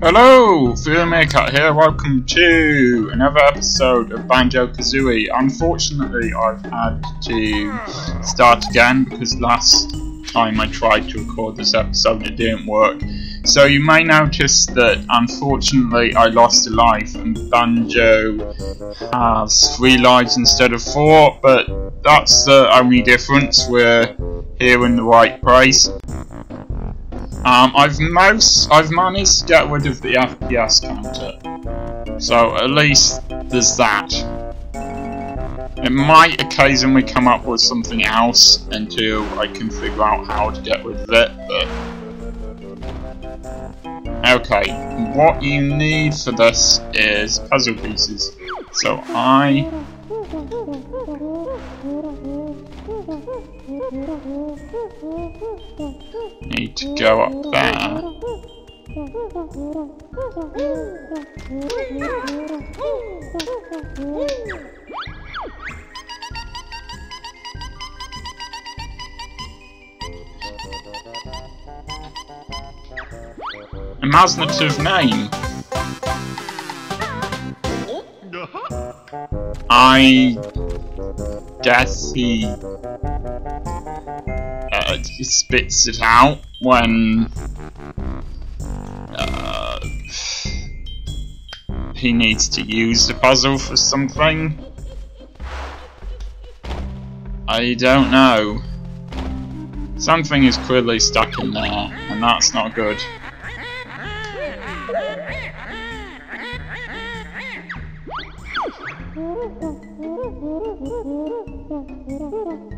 Hello, Filmmaker here. Welcome to another episode of Banjo Kazooie. Unfortunately, I've had to start again because last time I tried to record this episode, it didn't work. So you may notice that unfortunately I lost a life and Banjo has three lives instead of four, but that's the only difference. We're here in the right place. Um, I've most I've managed to get rid of the FPS counter, so at least there's that. It might occasionally come up with something else until I can figure out how to get rid of it, but... Okay, what you need for this is puzzle pieces. So I... Need to go up there. Imaginative name. I guess he uh, spits it out when uh, he needs to use the puzzle for something. I don't know. Something is clearly stuck in there, and that's not good.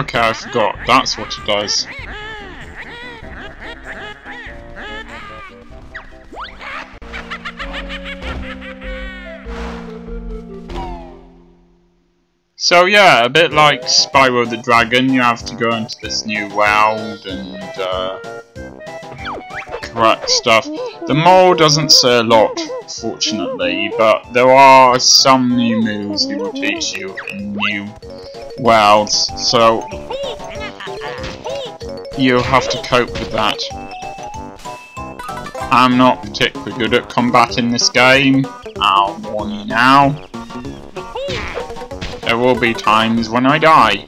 Okay, I forgot. That's what it does. So yeah, a bit like Spyro the Dragon, you have to go into this new world and uh, correct stuff. The mole doesn't say a lot, fortunately, but there are some new moves he will teach you in new worlds, so you'll have to cope with that. I'm not particularly good at combat in this game, I'll warn you now. There will be times when I die.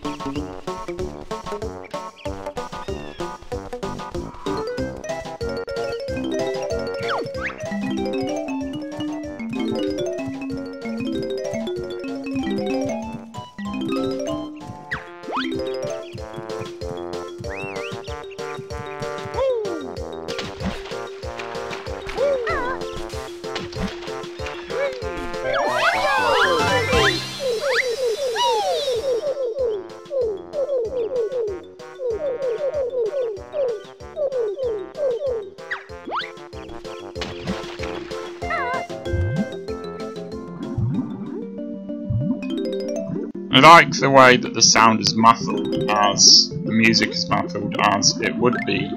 Like the way that the sound is muffled as the music is muffled as it would be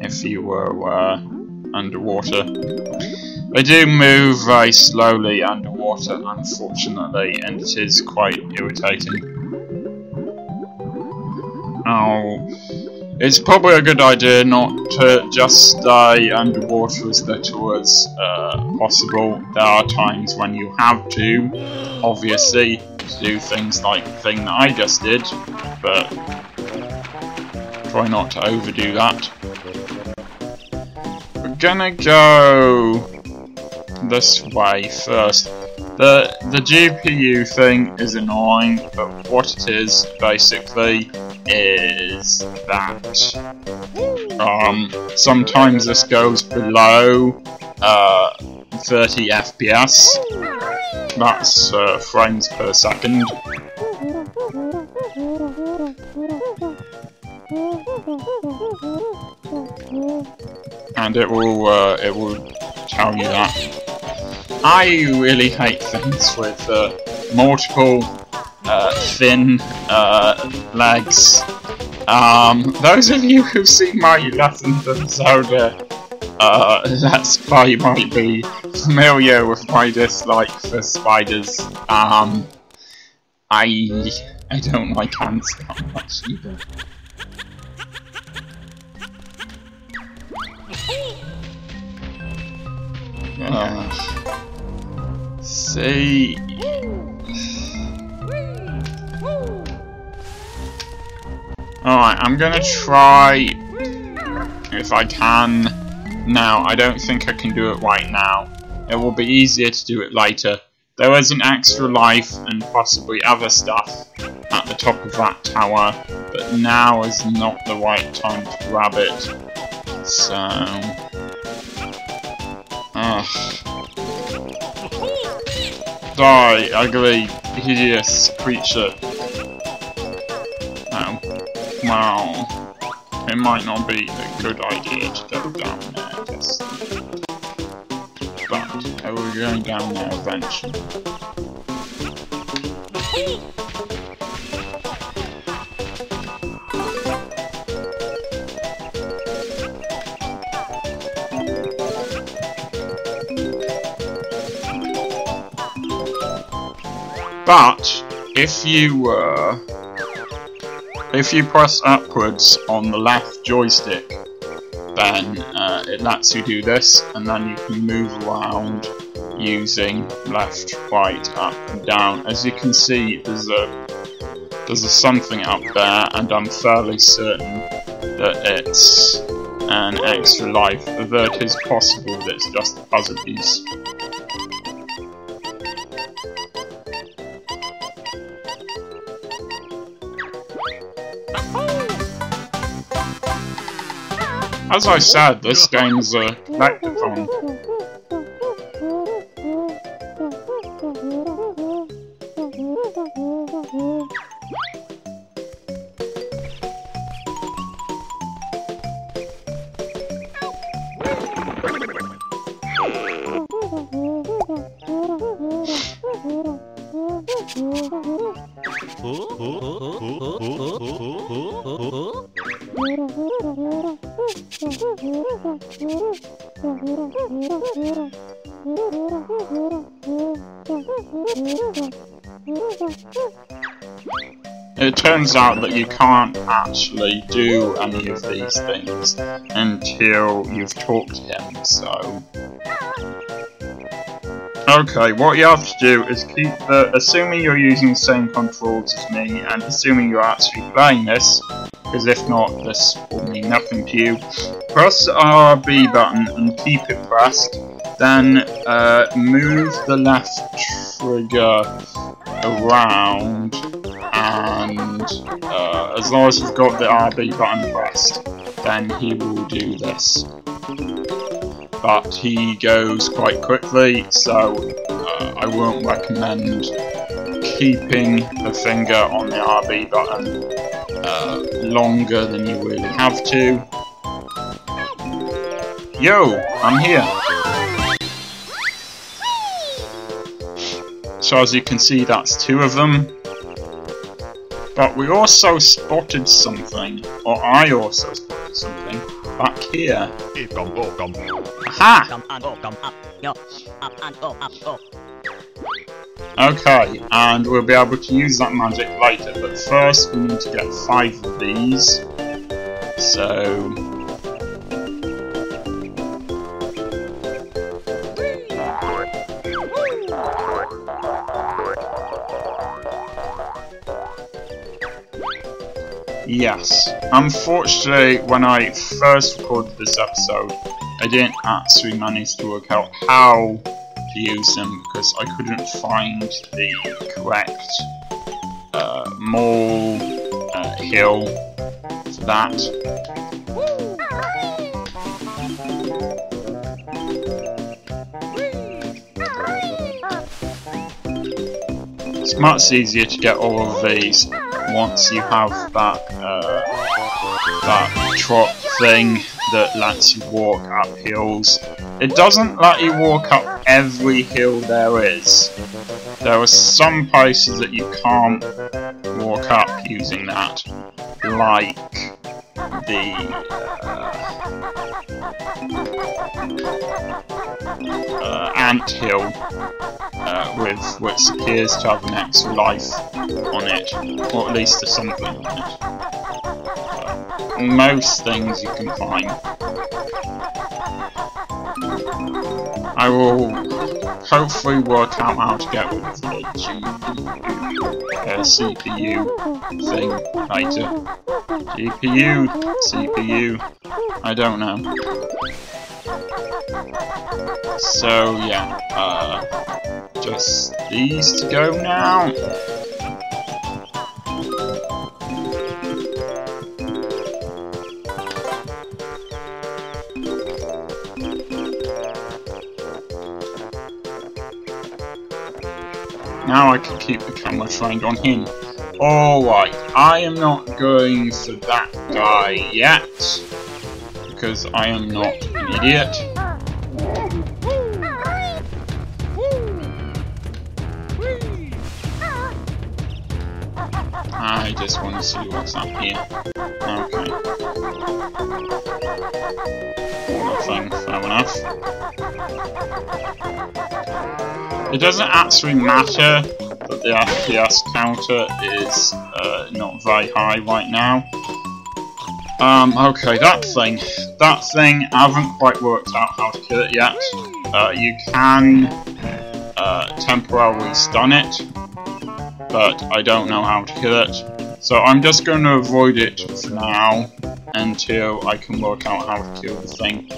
if you were uh, underwater. They do move very slowly underwater unfortunately and it is quite irritating. Oh, it's probably a good idea not to just stay underwater as little as uh, possible. There are times when you have to, obviously, to do things like the thing that I just did, but try not to overdo that. We're gonna go this way first. The the GPU thing is annoying, but what it is basically is that um, sometimes this goes below uh, 30 FPS. That's uh, frames per second. and it will uh, it will tell you that. I really hate things with uh, multiple uh, thin uh, legs. Um, those of you who've seen my lessons of Uh, Let's Play might be familiar with my dislike for spiders. Um, I I don't like ants that much either. Uh, see. Alright, I'm gonna try if I can now. I don't think I can do it right now. It will be easier to do it later. There is an extra life and possibly other stuff at the top of that tower, but now is not the right time to grab it. So... Ugh. Die, ugly, hideous creature. Oh. Wow. It might not be a good idea to go down guess. But, I will go down there eventually. But if you uh, if you press upwards on the left joystick, then uh, it lets you do this, and then you can move around using left, right, up, and down. As you can see, there's a there's a something up there, and I'm fairly certain that it's an extra life, although it is possible that it's just a puzzle piece. As I said, this game's a microphone. It turns out that you can't actually do any of these things until you've talked to him, so... Okay, what you have to do is keep the... Assuming you're using the same controls as me, and assuming you're actually playing this, because if not, this will mean nothing to you, press the RB button and keep it pressed, then uh, move the left trigger around and uh, as long as you've got the RB button pressed then he will do this. But he goes quite quickly so uh, I won't recommend keeping the finger on the RB button uh, longer than you really have to. Yo, I'm here So as you can see, that's two of them. But we also spotted something, or I also spotted something, back here. Aha! Okay, and we'll be able to use that magic later, but first we need to get five of these. So, Yes. Unfortunately, when I first recorded this episode, I didn't actually manage to work out how to use them because I couldn't find the correct uh, mole uh, hill for that. It's much easier to get all of these once you have that uh, that trot thing that lets you walk up hills. It doesn't let you walk up every hill there is. There are some places that you can't walk up using that, like the uh, uh, ant hill, uh, with which appears to have an extra life on it, or at least there's something on it. Uh, most things you can find. I will hopefully work out how to get with the GPU, uh, CPU thing later. GPU, CPU, I don't know. So yeah, uh, just these to go now. Now I can keep the camera trained on him. Alright, I am not going for that guy yet, because I am not an idiot. I just want to see what's up here. Okay. Nothing, fair enough. It doesn't actually matter that the FPS counter is uh, not very high right now. Um, okay, that thing. That thing, I haven't quite worked out how to kill it yet. Uh, you can uh, temporarily stun it, but I don't know how to kill it. So I'm just going to avoid it for now until I can work out how to kill the thing.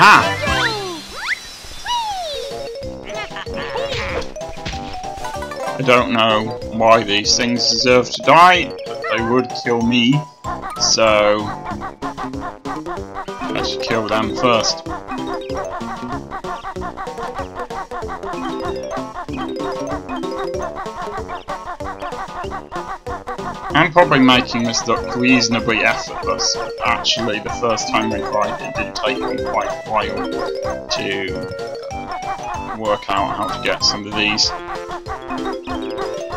Aha! I don't know why these things deserve to die, but they would kill me, so I should kill them first. I'm probably making this look reasonably effortless. Actually, the first time I tried it did take me quite a while to uh, work out how to get some of these.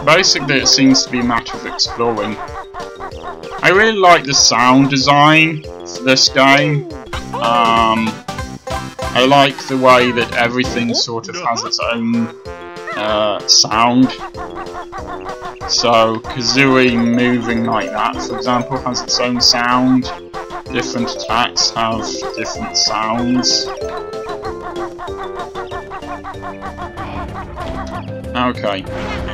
Basically, it seems to be a matter of exploring. I really like the sound design for this game. Um, I like the way that everything sort of has its own uh, sound. So, Kazooie moving like that, for example, has its own sound. Different attacks have different sounds. Okay.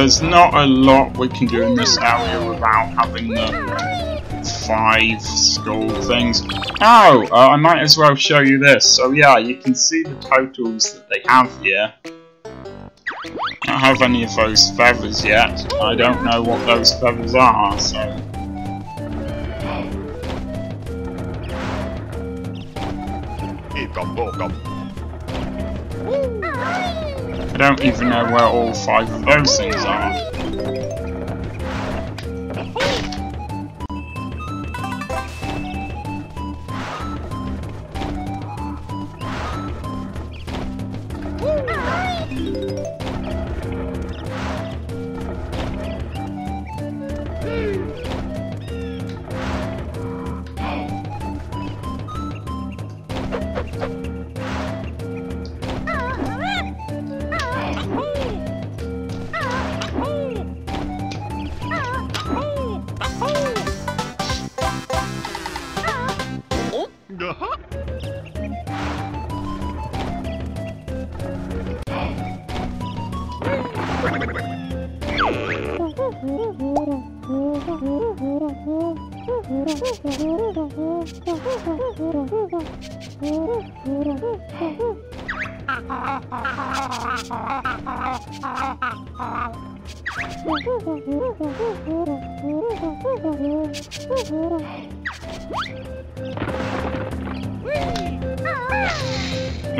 There's not a lot we can do in this area without having the five skull things. Oh, uh, I might as well show you this. So yeah, you can see the totals that they have here. I don't have any of those feathers yet. I don't know what those feathers are, so... I don't even know where all five of those things are.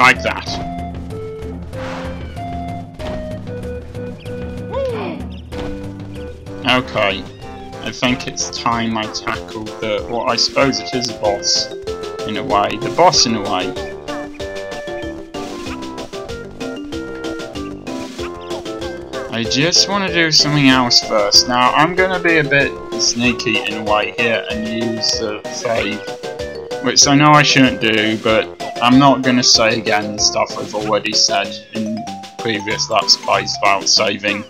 Like that. Okay. I think it's time I tackle the... Well, I suppose it is a boss, in a way. The boss, in a way. I just want to do something else first. Now, I'm going to be a bit sneaky in a way here and use the save, which I know I shouldn't do, but I'm not going to say again the stuff I've already said in previous Let's Plays about saving.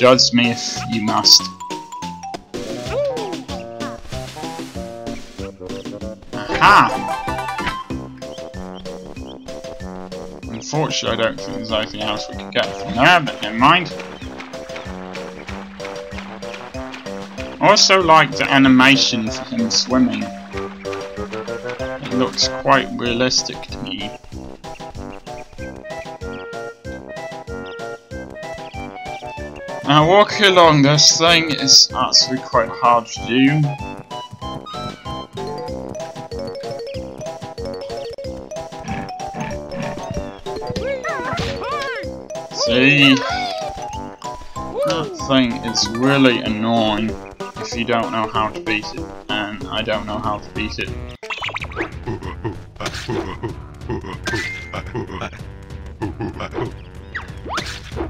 Judge me if you must. Aha! Unfortunately, I don't think there's anything else we can get from there, but never mind. I also like the animation for him swimming. It looks quite realistic Now walking along this thing is actually quite hard to do. See? That thing is really annoying if you don't know how to beat it, and I don't know how to beat it.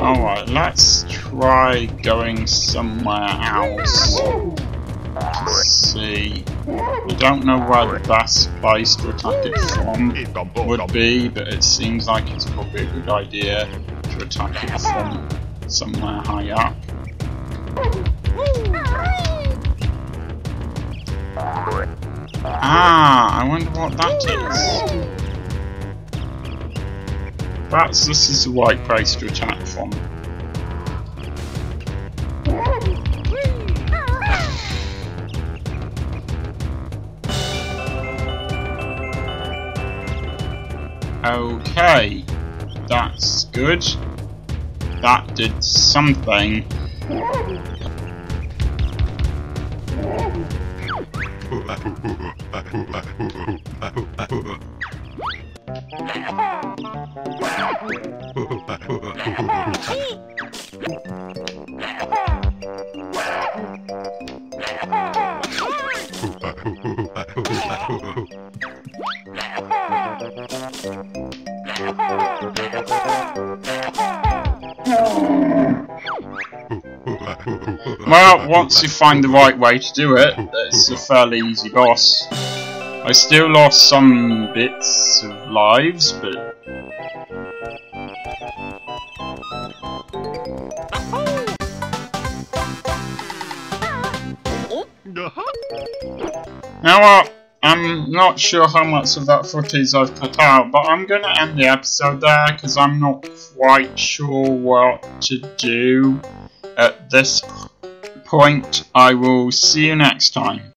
Alright, let's try going somewhere else. See. I don't know where the best place to attack it from would be, but it seems like it's probably a good idea to attack it from somewhere high up. Ah, I wonder what that is. Perhaps this is the right place to attack from. Okay, that's good that did something. Well, once you find the right way to do it, it's a fairly easy boss. I still lost some bits of lives, but... Now what? I'm not sure how much of that footage I've cut out, but I'm going to end the episode there because I'm not quite sure what to do at this point. I will see you next time.